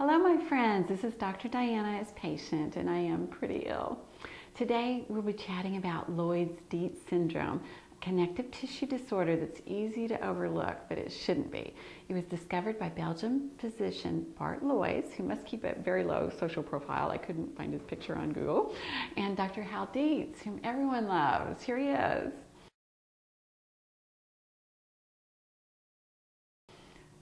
Hello, my friends. This is Dr. Diana as patient, and I am pretty ill. Today, we'll be chatting about Lloyd's Dietz syndrome, a connective tissue disorder that's easy to overlook, but it shouldn't be. It was discovered by Belgian physician Bart Loeys, who must keep a very low social profile. I couldn't find his picture on Google, and Dr. Hal Dietz, whom everyone loves. Here he is.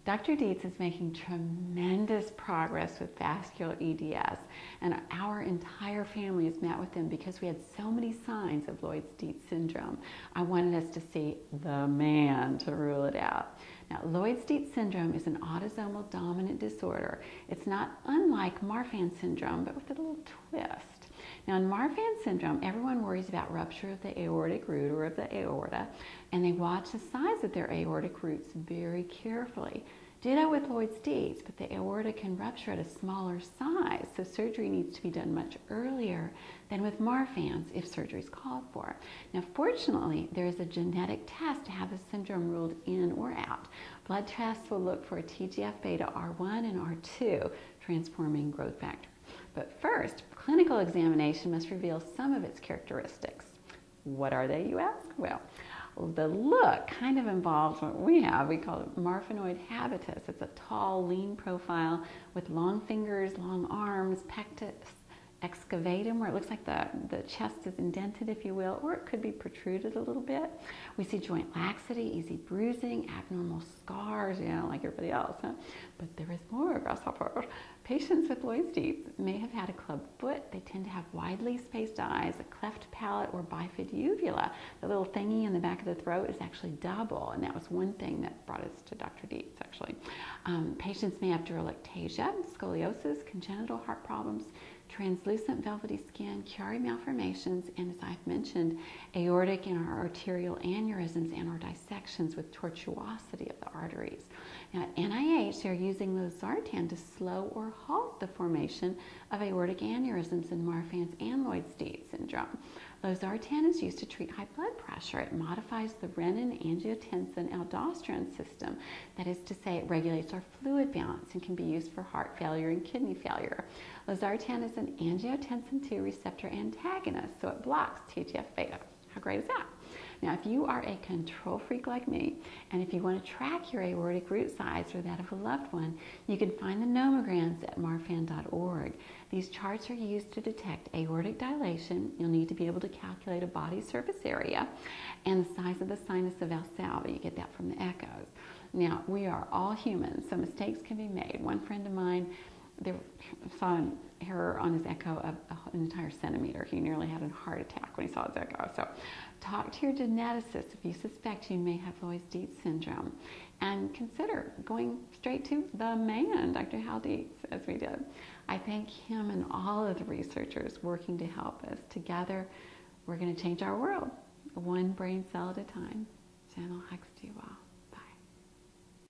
Dr. Dietz is making tremendous progress with vascular EDS, and our entire family has met with him because we had so many signs of Loeys-Dietz syndrome. I wanted us to see the man to rule it out. Now, Loeys-Dietz syndrome is an autosomal dominant disorder. It's not unlike Marfan syndrome, but with a little twist. Now, in Marfan syndrome, everyone worries about rupture of the aortic root or of the aorta, and they watch the size of their aortic roots very carefully. Ditto with Loeys-Dietz, but the aorta can rupture at a smaller size, so surgery needs to be done much earlier than with Marfan's if surgery is called for. Now, fortunately, there is a genetic test to have the syndrome ruled in or out. Blood tests will look for a TGF-beta R1 and R2, transforming growth factor. But first, clinical examination must reveal some of its characteristics. What are they, you ask? Well, the look kind of involves what we have. We call it Marfanoid habitus. It's a tall, lean profile with long fingers, long arms, pectus excavatum, where it looks like the, the chest is indented, if you will, or it could be protruded a little bit. We see joint laxity, easy bruising, abnormal scars, you know, like everybody else. Huh? But there is more, grasshopper. Patients with Loeys-Dietz may have had a club foot. They tend to have widely spaced eyes, a cleft palate, or bifid uvula. The little thingy in the back of the throat is actually double, and that was one thing that brought us to Dr. Dietz, actually. Um, patients may have dural ectasia, scoliosis, congenital heart problems, translucent velvety skin, Chiari malformations, and as I've mentioned, aortic and arterial aneurysms and or dissections with tortuosity of the arteries. Now at NIH, they're using losartan to slow or halt the formation of aortic aneurysms in Marfan's and Loeys-Dietz syndrome. Losartan is used to treat high blood pressure. It modifies the renin-angiotensin-aldosterone system. That is to say, it regulates our fluid balance and can be used for heart failure and kidney failure. Losartan is an angiotensin 2 receptor antagonist, so it blocks TGF-beta. How great is that? Now, if you are a control freak like me, and if you want to track your aortic root size or that of a loved one, you can find the nomograms at marfan.org. These charts are used to detect aortic dilation. You'll need to be able to calculate a body surface area and the size of the sinus of Valsalva. You get that from the echoes. Now, we are all humans, so mistakes can be made. One friend of mine there saw an error on his echo of an entire centimeter. He nearly had a heart attack when he saw his echo. So talk to your geneticist if you suspect you may have Loeys-Dietz syndrome. And consider going straight to the man, Dr. Hal Dietz, as we did. I thank him and all of the researchers working to help us. Together, we're going to change our world, one brain cell at a time. Channel hugs to you all.